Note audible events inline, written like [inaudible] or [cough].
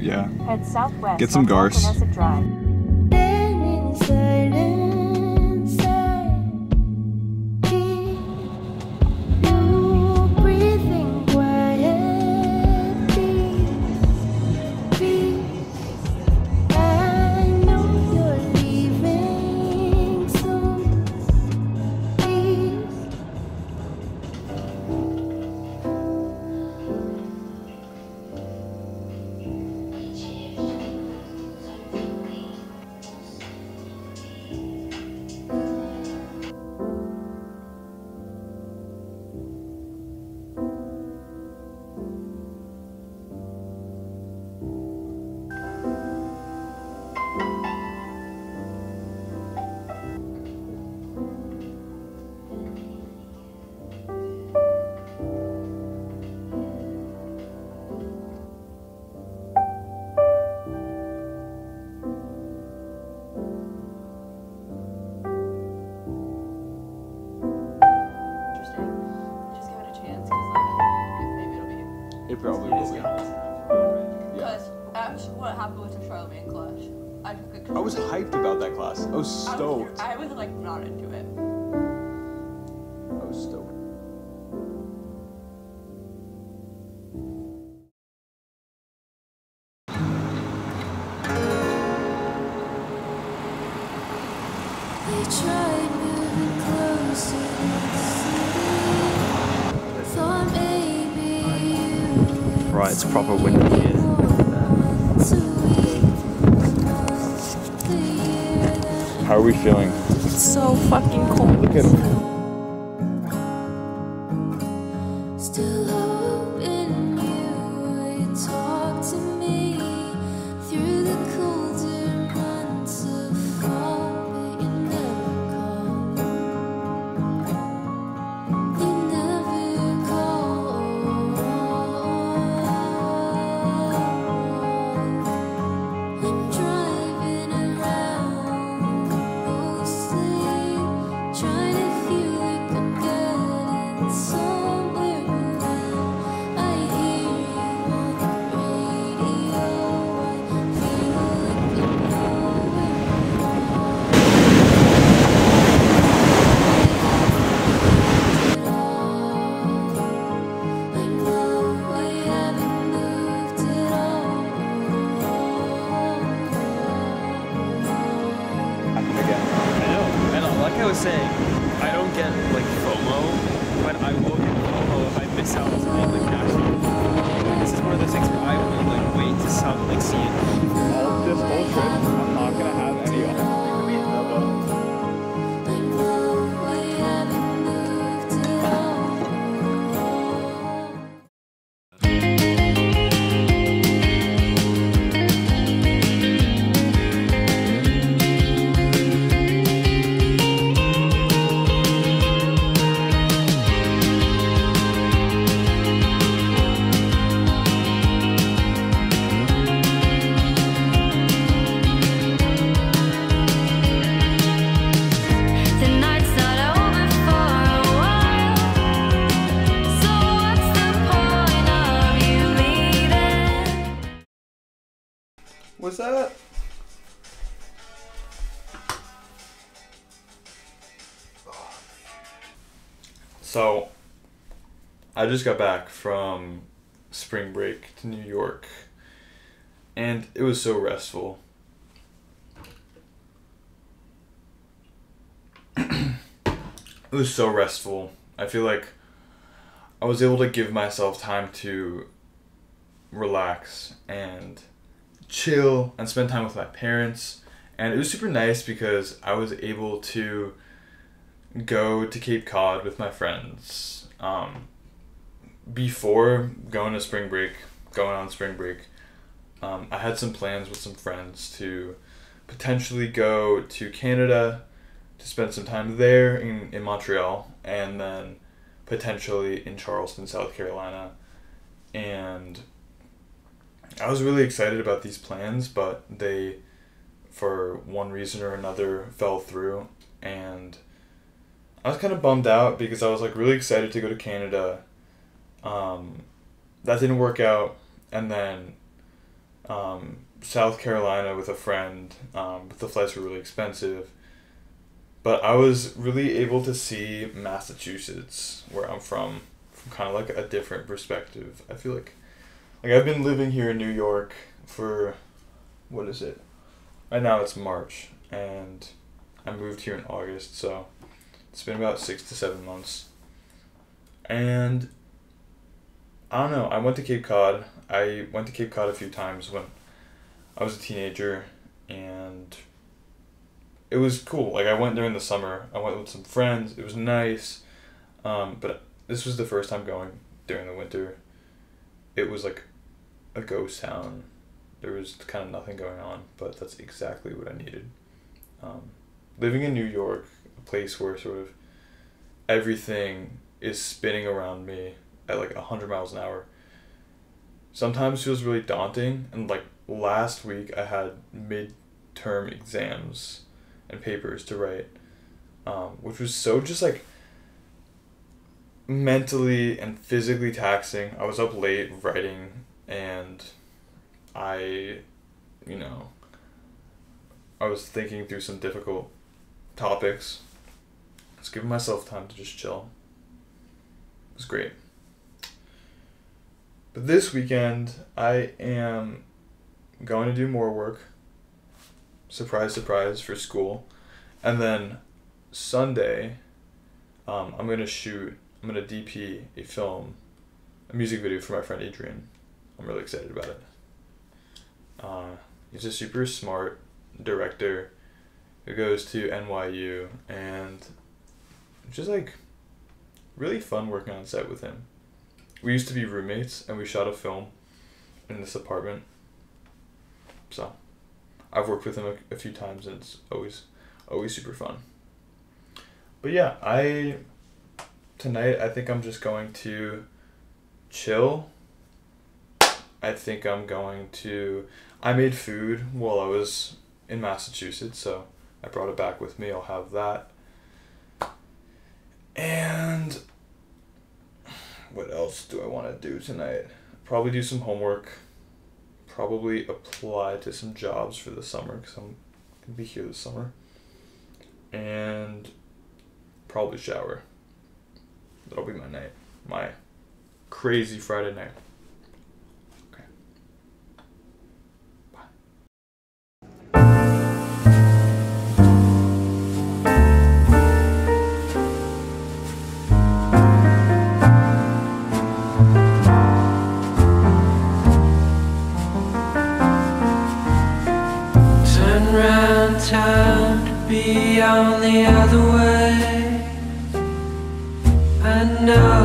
Yeah. Head southwest Get some on It probably will be. Cause actually, what happened with the Charlemagne clash? I took it. I was hyped about that class. I was I was, stoked. I was like not into it. I was stoked. We tried moving closer you Right, it's proper windy here. How are we feeling? It's so fucking cold. Look at Miss out on like national. This is one of those things where I would like wait to some like see it. What's that? So, I just got back from spring break to New York, and it was so restful. [clears throat] it was so restful. I feel like I was able to give myself time to relax and chill and spend time with my parents. And it was super nice because I was able to go to Cape Cod with my friends um, before going to spring break, going on spring break. Um, I had some plans with some friends to potentially go to Canada to spend some time there in, in Montreal and then potentially in Charleston, South Carolina. And I was really excited about these plans, but they, for one reason or another, fell through. And I was kind of bummed out because I was like really excited to go to Canada. Um, that didn't work out. And then um, South Carolina with a friend, um, but the flights were really expensive. But I was really able to see Massachusetts, where I'm from, from kind of like a different perspective. I feel like, like I've been living here in New York for, what is it? Right now it's March, and I moved here in August, so it's been about six to seven months. And I don't know. I went to Cape Cod. I went to Cape Cod a few times when I was a teenager, and it was cool. Like I went during the summer. I went with some friends. It was nice, um, but this was the first time going during the winter. It was like a ghost town. There was kind of nothing going on, but that's exactly what I needed. Um, living in New York, a place where sort of everything is spinning around me at like 100 miles an hour sometimes feels really daunting and like last week i had midterm exams and papers to write um, which was so just like mentally and physically taxing i was up late writing and i you know i was thinking through some difficult topics I was giving myself time to just chill it was great but this weekend, I am going to do more work. Surprise, surprise for school. And then Sunday, um, I'm going to shoot, I'm going to DP a film, a music video for my friend Adrian. I'm really excited about it. Uh, he's a super smart director who goes to NYU and just like really fun working on set with him we used to be roommates and we shot a film in this apartment. So I've worked with him a, a few times and it's always always super fun. But yeah, I tonight I think I'm just going to chill. I think I'm going to I made food while I was in Massachusetts, so I brought it back with me. I'll have that. And what else do I want to do tonight? Probably do some homework. Probably apply to some jobs for the summer because I'm gonna be here this summer. And probably shower. That'll be my night. My crazy Friday night. Town to be on the other way. I know